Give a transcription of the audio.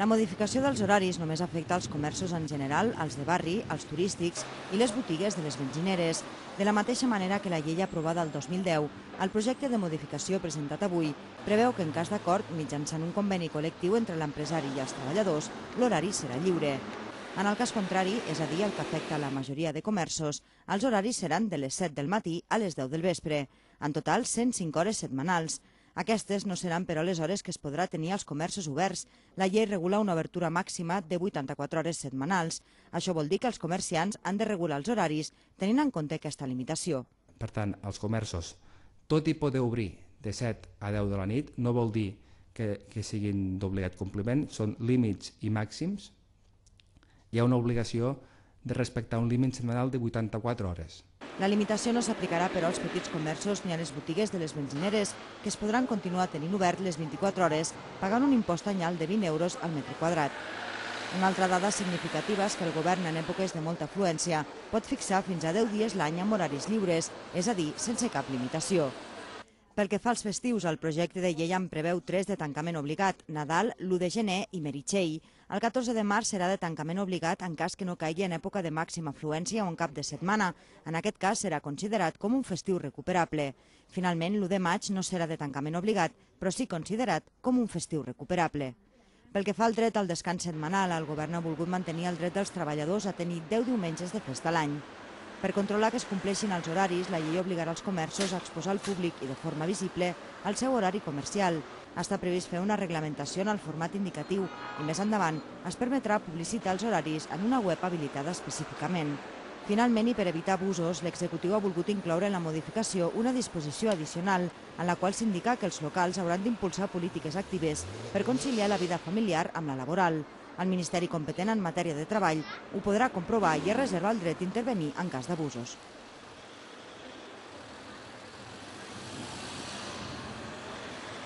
La modificació dels horaris només afecta els comerços en general, els de barri, els turístics i les botigues de les benzineres. De la mateixa manera que la llei aprovada el 2010, el projecte de modificació presentat avui preveu que en cas d'acord, mitjançant un conveni col·lectiu entre l'empresari i els treballadors, l'horari serà lliure. En el cas contrari, és a dir, el que afecta la majoria de comerços, els horaris seran de les 7 del matí a les 10 del vespre. En total, 105 hores setmanals. Aquestes no seran, però, les hores que es podrà tenir als comerços oberts. La llei regula una obertura màxima de 84 hores setmanals. Això vol dir que els comerciants han de regular els horaris tenint en compte aquesta limitació. Per tant, els comerços, tot i poder obrir de 7 a 10 de la nit, no vol dir que, que siguin d'obligat compliment, són límits i màxims. Hi ha una obligació de respectar un límit setmanal de 84 hores. La limitació no s'aplicarà però als petits comerços ni a les botigues de les benzineres, que es podran continuar tenint obert les 24 hores pagant un impost anyal de 20 euros al metre quadrat. Una altra dada significativa és que el govern en èpoques de molta afluència pot fixar fins a 10 dies l'any amb horaris lliures, és a dir, sense cap limitació. Pel que fa als festius, el projecte de llei en preveu tres de tancament obligat, Nadal, l'1 de gener i Meritxell. El 14 de març serà de tancament obligat en cas que no caigui en època de màxima afluència o en cap de setmana. En aquest cas serà considerat com un festiu recuperable. Finalment, l'1 de maig no serà de tancament obligat, però sí considerat com un festiu recuperable. Pel que fa al dret al descans setmanal, el govern ha volgut mantenir el dret dels treballadors a tenir 10 diumenges de festa l'any. Per controlar que es compleixin els horaris, la llei obligarà els comerços a exposar al públic i de forma visible el seu horari comercial. Està previst fer una reglamentació en el format indicatiu i més endavant es permetrà publicitar els horaris en una web habilitada específicament. Finalment, i per evitar abusos, l'executiu ha volgut incloure en la modificació una disposició addicional en la qual s'indica que els locals hauran d'impulsar polítiques actives per conciliar la vida familiar amb la laboral. El Ministeri competent en matèria de treball ho podrà comprovar i es reserva el dret d'intervenir en cas d'abusos.